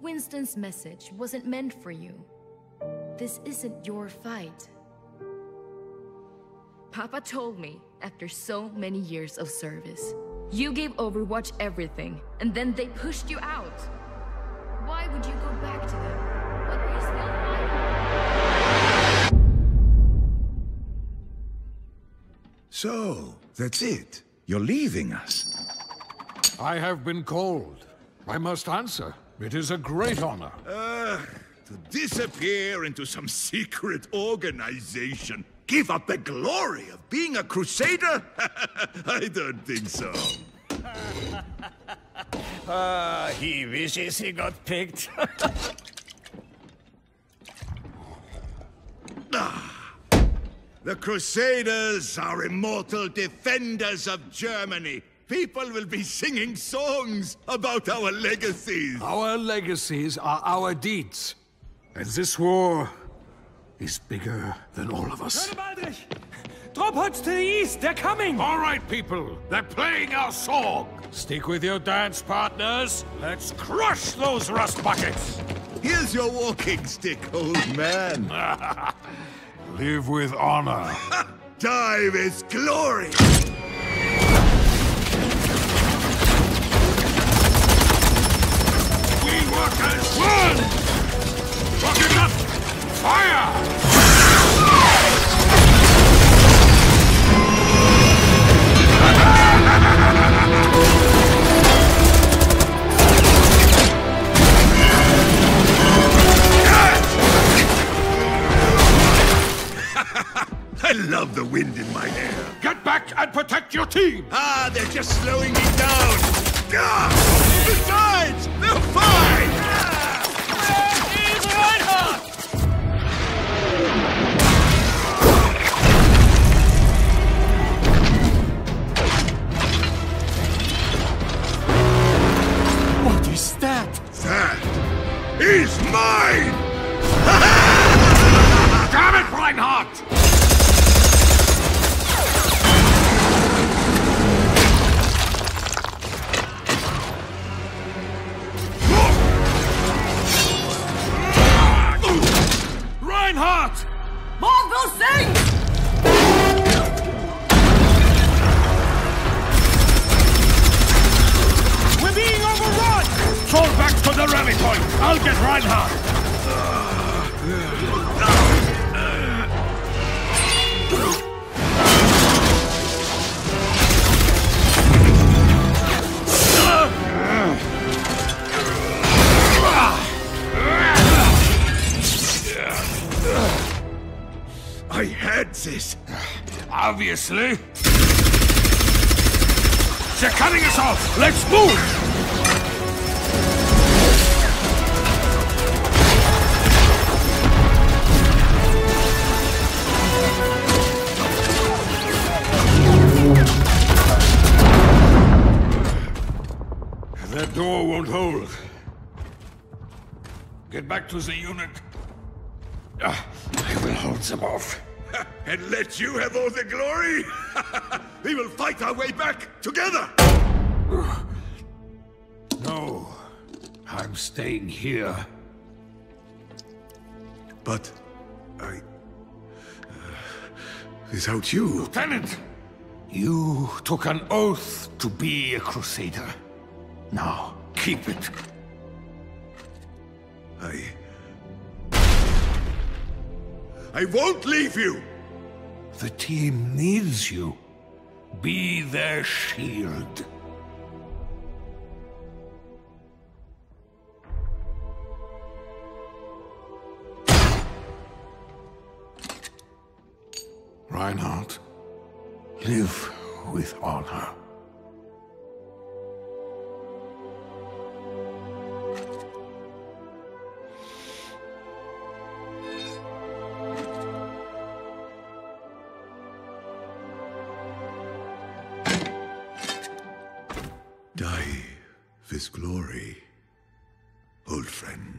Winston's message wasn't meant for you. This isn't your fight. Papa told me after so many years of service. You gave Overwatch everything, and then they pushed you out. Why would you go back to them? What are you still fighting? So, that's it. You're leaving us. I have been called. I must answer. It is a great honor. Uh, to disappear into some secret organization. Give up the glory of being a crusader? I don't think so. Ah, he wishes he got picked. The Crusaders are immortal defenders of Germany. People will be singing songs about our legacies. Our legacies are our deeds. And this war is bigger than all of us. Drop pods to the east, they're coming! All right, people, they're playing our song. Stick with your dance partners. Let's crush those rust buckets. Here's your walking stick, old man. Live with honor. Die with glory. We work as one! Rocket up! I love the wind in my hair. Get back and protect your team! Ah, they're just slowing me down. Ah! Besides, they're fine. Reinhardt! Marvel sings! We're being overrun! Fall back to the rally point! I'll get Reinhardt! This. Obviously. They're cutting us off! Let's move! That door won't hold. Get back to the unit. Ah, I will hold them off. And let you have all the glory? we will fight our way back together. No, I'm staying here. But I. Uh, without you. Lieutenant! You took an oath to be a crusader. Now, keep it. I. I won't leave you! The team needs you. Be their shield. Reinhardt, live with honor. Die with glory, old friend.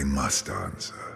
I must answer.